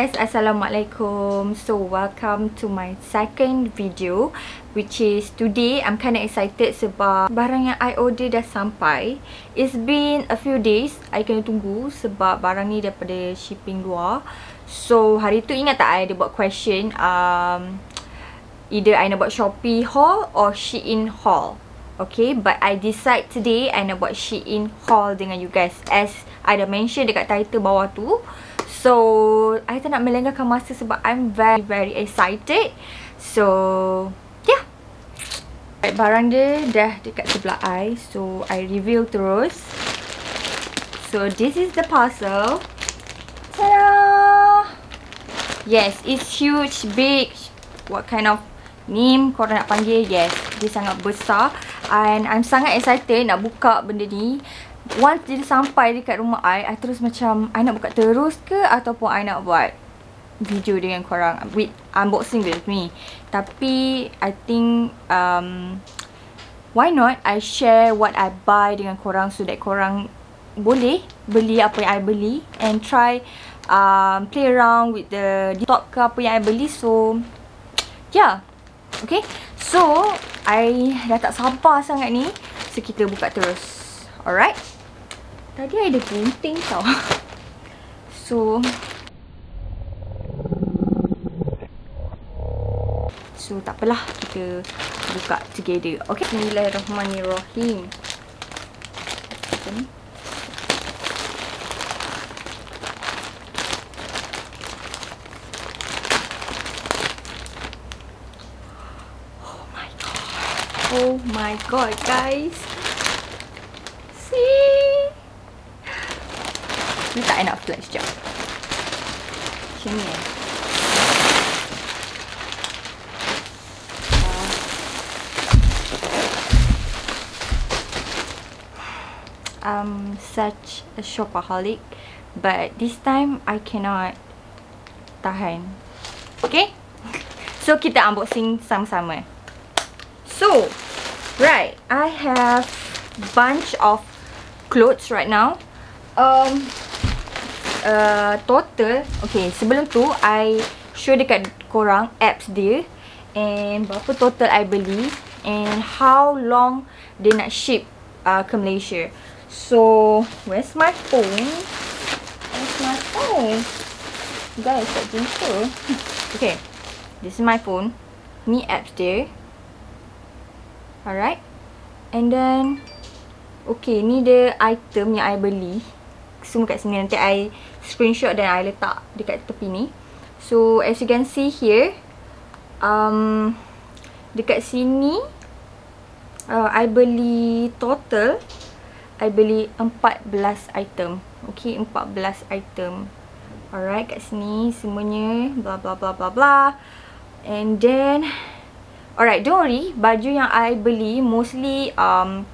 guys, Assalamualaikum. So, welcome to my second video which is today I'm kind of excited sebab barang yang I order dah sampai. It's been a few days. I kena tunggu sebab barang ni daripada shipping luar. So, hari tu ingat tak I ada buat question um either I nak buat Shopee haul or Shein haul. Okay, but I decide today I nak buat Shein haul dengan you guys as I dah mention dekat title bawah tu. So, I tak nak melengahkan masa sebab I'm very very excited. So, yeah. Right, barang dia dah dekat sebelah I. So, I reveal terus. So, this is the parcel. Ta-da! Yes, it's huge, big. What kind of name korang nak panggil? Yes, dia sangat besar. And I'm sangat excited nak buka benda ni once dia sampai dekat rumah I, I terus macam I nak buka terus ke ataupun I nak buat video dengan korang with unboxing with me. Tapi I think um why not I share what I buy dengan korang so that korang boleh beli apa yang I beli and try um play around with the top ke apa yang I beli so yeah. Okay. So I dah tak sabar sangat ni. So kita buka terus. Alright. Tadi ada gunting tau. So. So tak apalah. Kita buka together. Okay. Bismillahirrahmanirrahim. Ni? Oh. Oh my god, guys. Tak. Macam ni eh. Um, such a shopaholic but this time I cannot tahan. Okay? So kita unboxing sama-sama. So, right, I have bunch of clothes right now. Um, uh, total Okay sebelum tu I show dekat korang apps dia And berapa total I beli And how long dia nak ship uh, ke Malaysia. So Where's my phone? Where's my phone? Guys tak jumpa. Okay This is my phone Ni apps dia. Alright And then Okay ni dia item yang I beli. Semua kat sini. Nanti I screenshot dan I letak dekat tepi ni. So as you can see here um dekat sini uh, I beli total I beli 14 item. Okay, 14 item. Alright, kat sini semuanya bla bla bla bla bla. And then alright, don't worry, baju yang I beli mostly um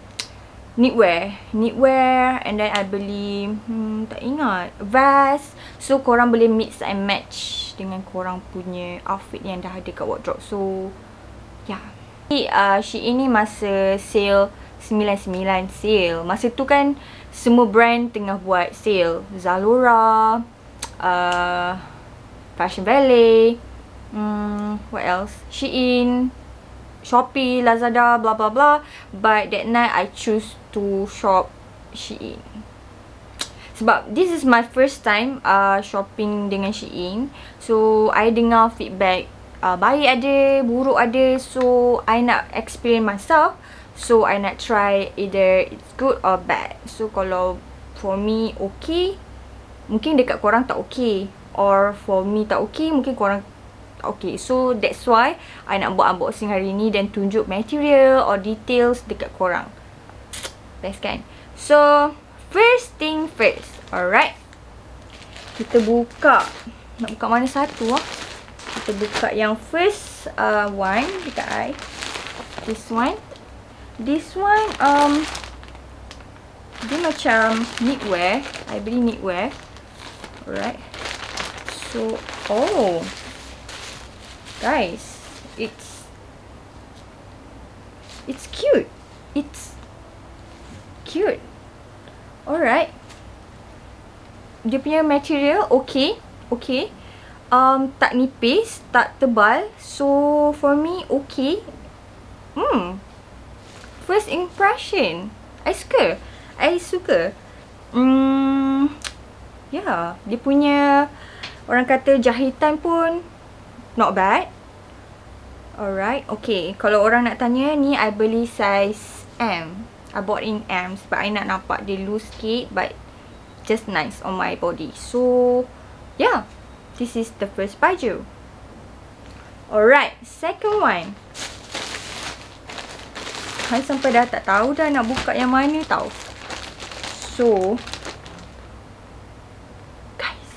knitwear. Knitwear and then I beli hmm, tak ingat. Vest. So korang boleh mix and match dengan korang punya outfit yang dah ada kat wardrobe. So yeah uh, she ini masa sale 99 sale. Masa tu kan semua brand tengah buat sale. Zalora uh, Fashion Valley hmm, what else? Shein Shopee, Lazada, blah blah blah. But that night I choose to shop Shein. Sebab this is my first time uh, shopping dengan Shein. So, I dengar feedback uh, baik ada, buruk ada. So, I nak experience myself. So, I nak try either it's good or bad. So, kalau for me okay, mungkin dekat korang tak okay. Or for me tak okay, mungkin korang Okay, so that's why I nak buat unboxing hari ni dan tunjuk material or details dekat korang. Best kan? So, first thing first. Alright. Kita buka. Nak buka mana satu ah? Kita buka yang first uh, one dekat I. This one. This one, um, dia macam knitwear. I beli knitwear. Alright. So, oh guys it's it's cute it's cute alright dia punya material okay okay um, tak nipis, tak tebal. So, for me, okay. Hmm. First impression. I suka. I suka. Hmm. Yeah. Dia punya, orang kata jahitan pun not bad. Alright. Okay. Kalau orang nak tanya, ni I beli size M. I bought in M sebab I nak nampak dia loose sikit but just nice on my body. So, yeah. This is the first baju. Alright. Second one. Hai sampai dah tak tahu dah nak buka yang mana tau. So. Guys.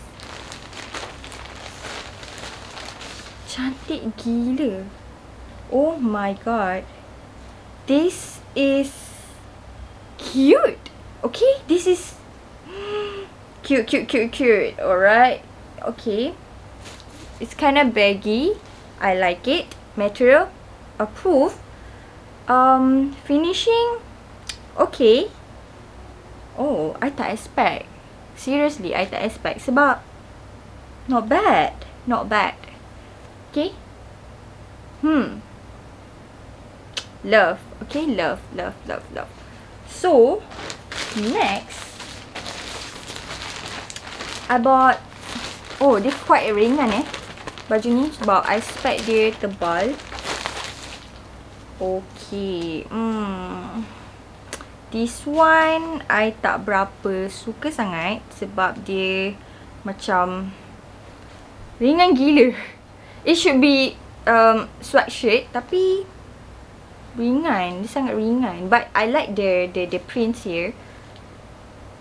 Cantik gila. Oh my god. This is cute. Okay, this is cute, cute, cute, cute. Alright. Okay. It's kind of baggy. I like it. Material approved. Um, finishing, okay. Oh, I tak expect. Seriously, I tak expect. Sebab, not bad. Not bad. Okay. Hmm. Love. Okay, love, love, love, love. So, next. I bought, oh, dia quite ringan eh. Baju ni sebab I expect dia tebal. Okay. Hmm. This one I tak berapa suka sangat sebab dia macam ringan gila. It should be um sweatshirt tapi ringan. Dia sangat ringan. But I like the the the prints here.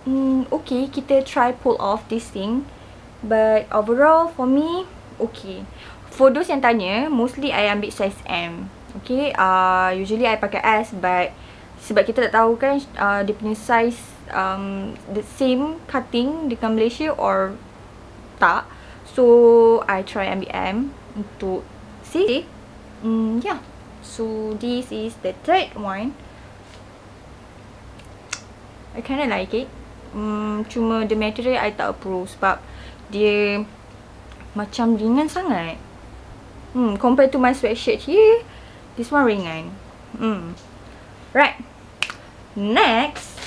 Hmm, okay, kita try pull off this thing. But overall for me okay. For those yang tanya, mostly I ambil size M. Okay, uh, usually I pakai S but sebab kita tak tahu kan uh, dia punya size um, the same cutting dekat Malaysia or tak. So, I try ambil M untuk see. Mm, yeah. So, this is the third one. I kinda like it. Mm, cuma the material I tak approve sebab dia macam ringan sangat. Hmm, compared to my sweatshirt here, This one ringan. Hmm. Right. Next.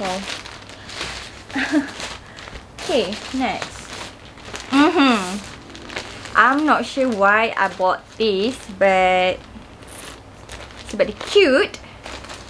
Wow. okay, next. Mm-hmm. I'm not sure why I bought this, but sebab dia cute.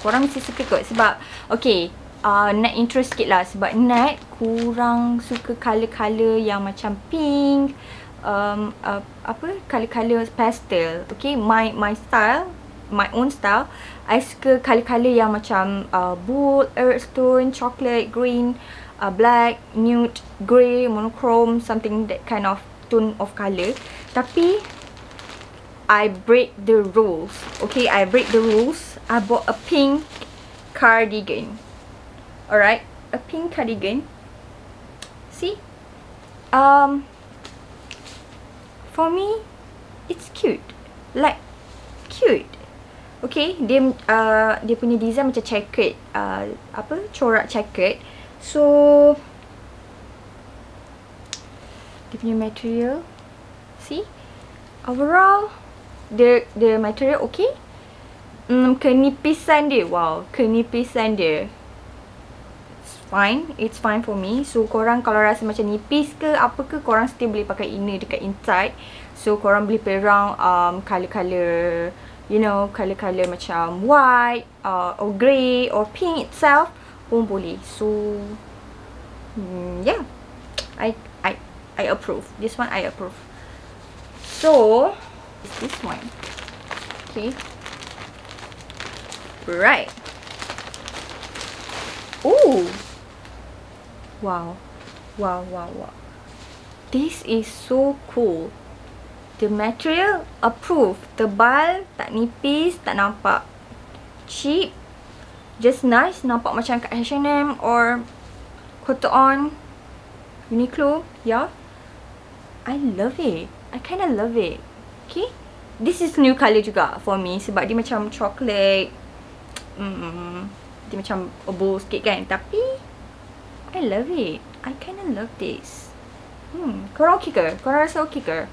Korang mesti suka kot. Sebab okay, uh, Nat intro sikit lah. Sebab Nat kurang suka colour-colour yang macam pink, um, uh, apa color-color pastel. Okay my my style my own style I suka color-color yang macam uh, bold earth tone chocolate green uh, black nude grey monochrome something that kind of tone of color tapi I break the rules. Okay I break the rules. I bought a pink cardigan. Alright a pink cardigan. See? Um for me it's cute. Like cute. Okay dia uh, dia punya design macam checkered uh, apa corak checkered. So dia punya material see overall the the material okay mm, kenipisan dia wow kenipisan dia fine. It's fine for me. So, korang kalau rasa macam nipis ke apa ke, korang still boleh pakai inner dekat inside. So, korang boleh around um, colour-colour, you know, colour-colour macam white uh, or grey or pink itself pun boleh. So, hmm, yeah. I I approve. This one I approve. So, this one. Okay. Right. Ooh. Wow. Wow, wow, wow. This is so cool. The material approved. Tebal, tak nipis, tak nampak cheap. Just nice. Nampak macam kat H&M or Cotton On. Uniqlo. Yeah. I love it. I kinda love it. Okay. This is new colour juga for me. Sebab dia macam chocolate. Mm, dia macam oboe sikit kan. Tapi I love it. I kind of love this. Hmm, korang okey ke? Korang rasa okey ke?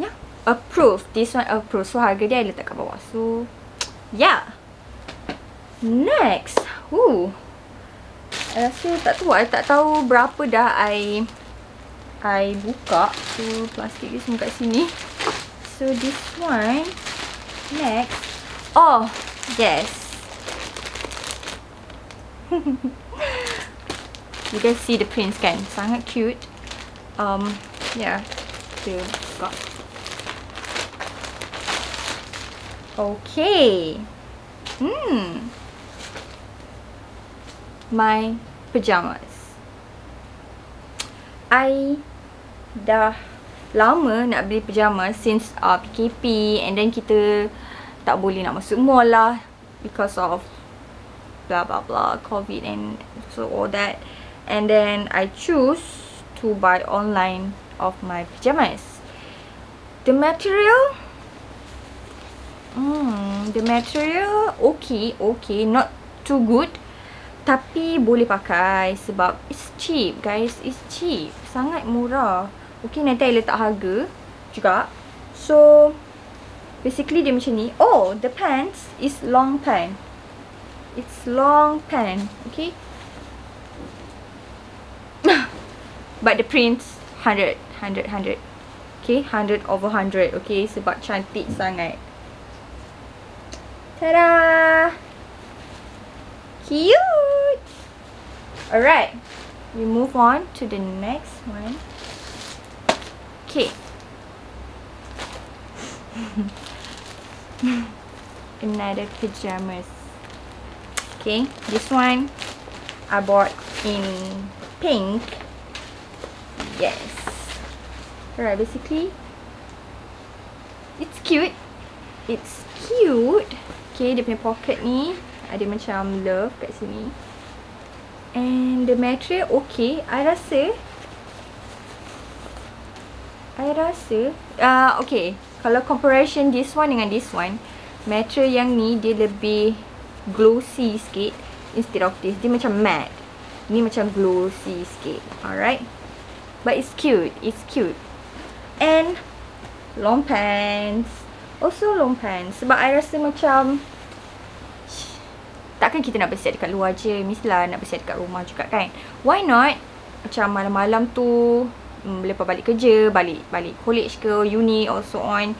Yeah, approve. This one approve. So, harga dia I letak kat bawah. So, yeah. Next. Ooh. Rasa tak tahu. I tak tahu berapa dah I I buka. So, plastik dia semua kat sini. So, this one. Next. Oh, yes. you guys see the prints kan sangat cute um yeah kita buka okay hmm my pajamas I dah lama nak beli pajamas since uh, PKP and then kita tak boleh nak masuk mall lah because of blah blah blah covid and so all that. And then I choose to buy online of my pajamas. The material, hmm, the material okay, okay, not too good, tapi boleh pakai sebab it's cheap, guys, it's cheap, sangat murah. Okay, nanti I letak harga juga. So, basically dia macam ni. Oh, the pants is long pant. It's long pant, okay. But the prints 100 100 100 Okay 100 over 100 Okay sebab cantik sangat Tada Cute Alright We move on to the next one Okay Another pyjamas Okay This one I bought in pink Yes. Alright, basically, it's cute. It's cute. Okay, dia pocket ni ada macam love kat sini. And the material okay. I rasa I rasa uh, okay. Kalau comparison this one dengan this one, material yang ni dia lebih glossy sikit instead of this. Dia macam matte. Ni macam glossy sikit. Alright. But it's cute. It's cute. And long pants. Also long pants. Sebab I rasa macam takkan kita nak bersiap dekat luar je. Mestilah nak bersiap dekat rumah juga kan. Why not? Macam malam-malam tu hmm, lepas balik kerja, balik balik college ke uni or so on.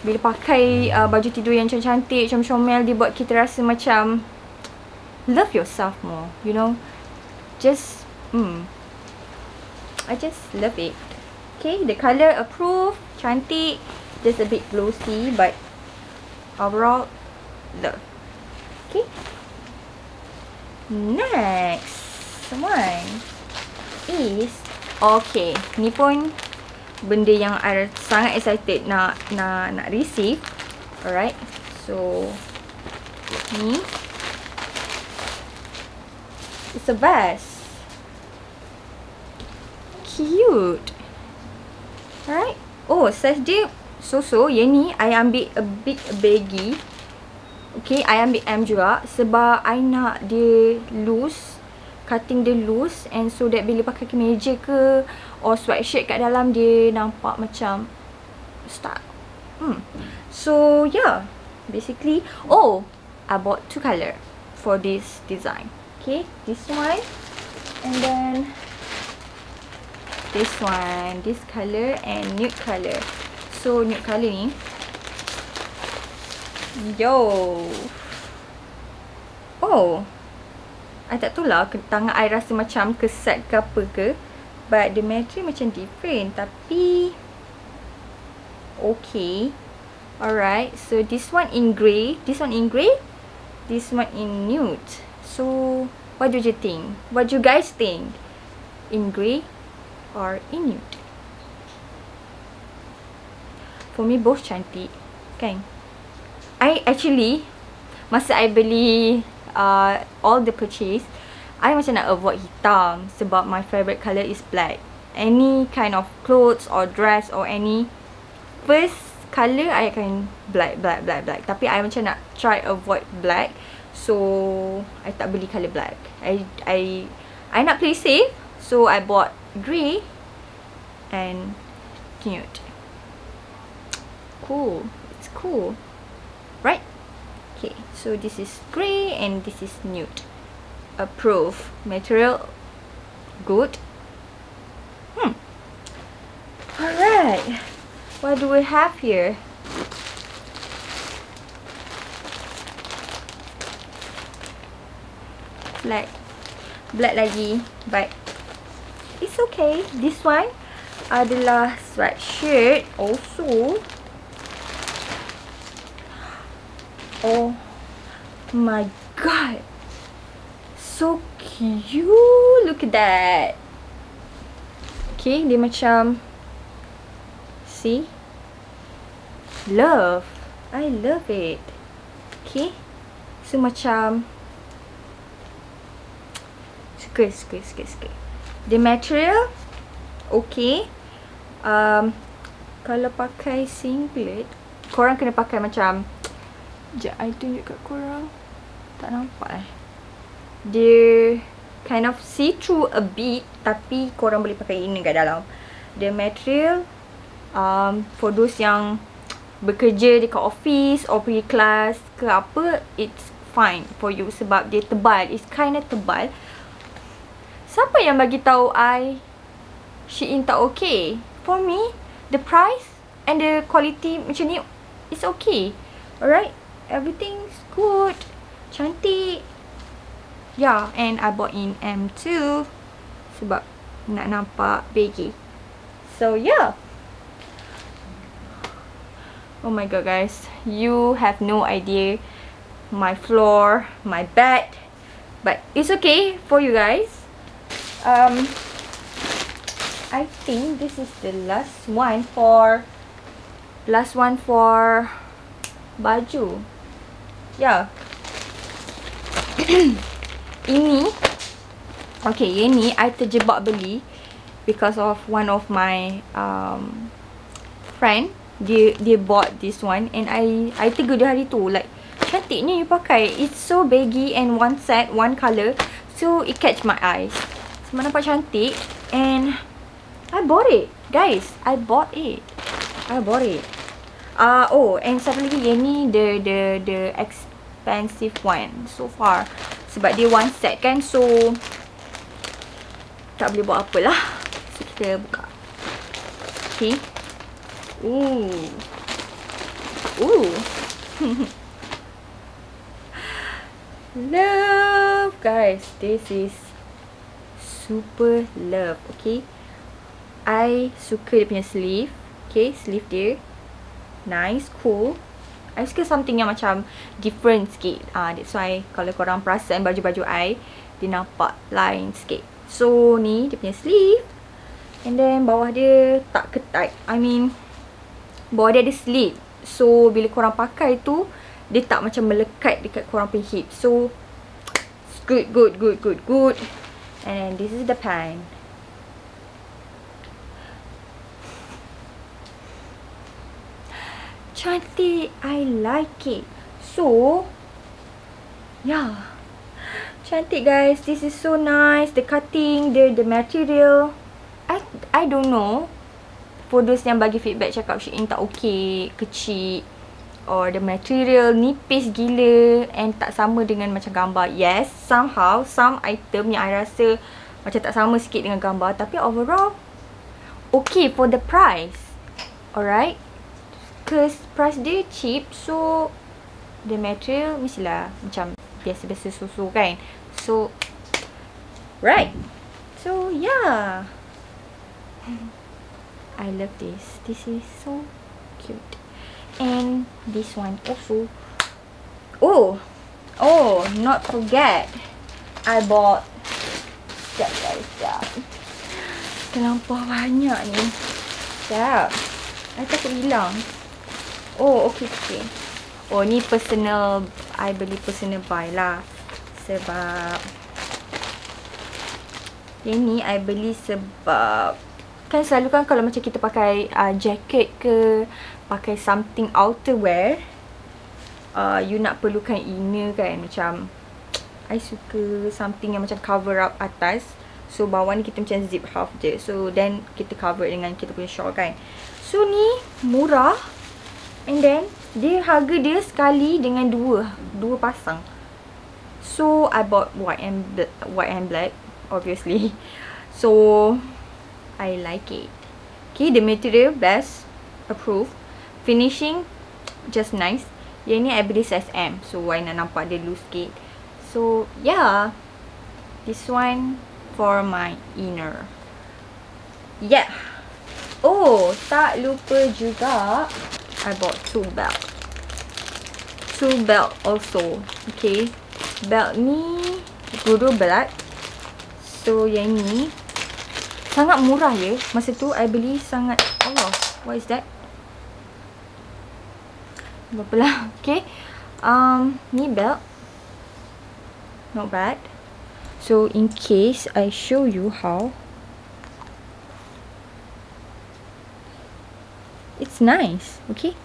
Bila pakai uh, baju tidur yang cantik-cantik, macam comel, dia buat kita rasa macam love yourself more, you know. Just, hmm, I just love it. Okay, the colour approved, cantik, just a bit glossy but overall love. Okay. Next one is okay. Ni pun benda yang I sangat excited nak nak nak receive. Alright. So ni it's a vest cute. Alright. Oh, size dia so-so. Yang ni, I ambil a bit baggy. Okay, I ambil M juga. Sebab I nak dia loose. Cutting dia loose. And so that bila pakai kemeja ke, or sweatshirt kat dalam, dia nampak macam style. Hmm. So, yeah. Basically, oh, I bought two colour for this design. Okay, this one. And then, this one this color and nude color so nude color ni yo. Oh. I tak tahu lah tangan I rasa macam kesat ke apa ke. But the material macam different tapi okay. Alright so this one in grey this one in grey this one in nude. So what do you think? What do you guys think? In grey or in nude. For me both cantik. Kan. I actually masa I beli uh, all the purchase I macam nak avoid hitam sebab my favourite colour is black. Any kind of clothes or dress or any first colour I akan black black black black tapi I macam nak try avoid black so I tak beli colour black. I I I nak play safe. So, I bought grey. And cute. Cool. It's cool. Right? Okay. So, this is grey and this is nude. Approve. Material. Good. Hmm. Alright. What do we have here? Black. Black lagi. But it's okay. This one adalah sweatshirt also. Oh my god. So cute. Look at that. Okay, dia macam See? Love. I love it. Okay. So macam suka suka suka suka. The material okay. Um kalau pakai singlet, korang kena pakai macam Sekejap, I tunjuk kat korang. Tak nampak eh. Dia kind of see through a bit tapi korang boleh pakai ini kat dalam. The material um, for those yang bekerja dekat office or pergi kelas ke apa, it's fine for you sebab dia tebal. It's kind of tebal. Siapa yang bagi tahu I Shein tak okay? For me, the price and the quality macam ni, it's okay. Alright? Everything's good. Cantik. Yeah, and I bought in M2 sebab nak nampak baggy. So, yeah. Oh my god guys, you have no idea my floor, my bed, but it's okay for you guys. Um, I think this is the last one for last one for baju. Yeah. ini okay, ini I terjebak beli because of one of my um friend. Dia dia bought this one and I I tegur dia hari tu like cantiknya you pakai. It's so baggy and one set one colour. So it catch my eyes. Semua nampak cantik and I bought it guys. I bought it. I bought it. Uh, oh and satu lagi yang ni the the the expensive one so far sebab dia one set kan so tak boleh buat apalah so kita buka okay Ooh. Ooh. love, guys. This is super love. Okay. I suka dia punya sleeve. Okay, sleeve dia. Nice, cool. I suka something yang macam different sikit. Ah, uh, that's why kalau korang perasan baju-baju I, dia nampak lain sikit. So, ni dia punya sleeve. And then bawah dia tak ketat. I mean, bawah dia ada slit. So, bila korang pakai tu, dia tak macam melekat dekat korang punya hip. So, good, good, good, good, good. And this is the pant. Cantik. I like it. So, yeah. Cantik guys. This is so nice. The cutting, the the material. I I don't know those yang bagi feedback cakap Shein tak okay, kecil or the material nipis gila and tak sama dengan macam gambar. Yes, somehow some item yang I rasa macam tak sama sikit dengan gambar tapi overall okay for the price. Alright? Cause price dia cheap so the material mestilah macam biasa-biasa susu kan. So right. So yeah. I love this. This is so cute. And this one also. Oh! Oh, not forget. I bought... Sekejap guys, sekejap. Terlampau banyak ni. Sekejap. I takut hilang. Oh, okay, okay. Oh, ni personal... I beli personal buy lah. Sebab... Yang ni I beli sebab kan selalu kan kalau macam kita pakai uh, jacket ke pakai something outerwear uh, you nak perlukan inner kan macam I suka something yang macam cover up atas So bawah ni kita macam zip half je. So then kita cover dengan kita punya shawl kan. So ni murah. And then dia harga dia sekali dengan dua. Dua pasang. So I bought white and white and black obviously. So I like it. Okay, the material best approved. Finishing just nice. Yang ni I beli size M. So I nak nampak dia loose sikit. So yeah. This one for my inner. Yeah. Oh, tak lupa juga I bought two belt. Two belt also. Okay. Belt ni guru belt. So yang ni sangat murah ya. Masa tu I beli sangat Allah. What is that? Berapa lah. Okay. Um, ni belt. Not bad. So in case I show you how Nice, okay?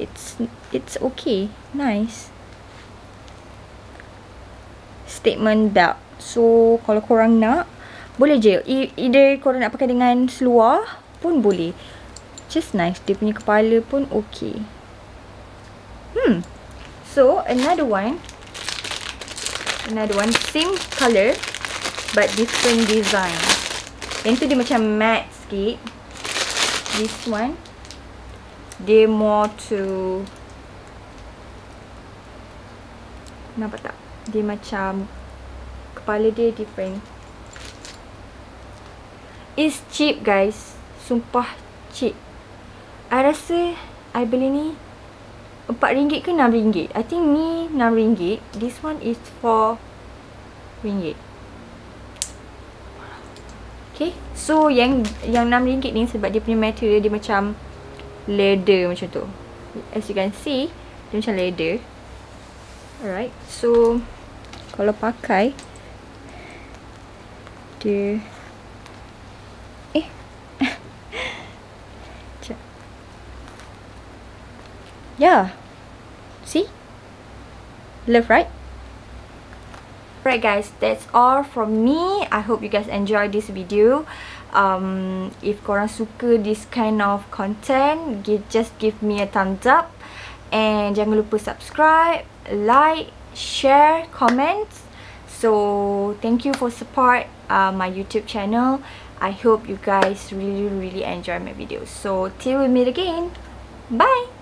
It's it's okay, nice. Statement belt. So kalau korang nak boleh je. Either korang nak pakai dengan seluar pun boleh. Just nice. Dia punya kepala pun okay. Hmm. So another one another one same colour but different design yang tu dia macam matte sikit this one dia more to nampak tak dia macam kepala dia different is cheap guys sumpah cheap I rasa I beli ni RM4 ke RM6? I think ni RM6. This one is for RM4. Okay. So yang yang RM6 ni sebab dia punya material dia macam leather macam tu. As you can see, dia macam leather. Alright. So kalau pakai dia eh yeah see love right right guys that's all from me i hope you guys enjoyed this video um if korang suka this kind of content give, just give me a thumbs up. And jangan lupa subscribe like share comment. So thank you for support uh, my youtube channel. I hope you guys really really enjoy my videos. So till we meet again. Bye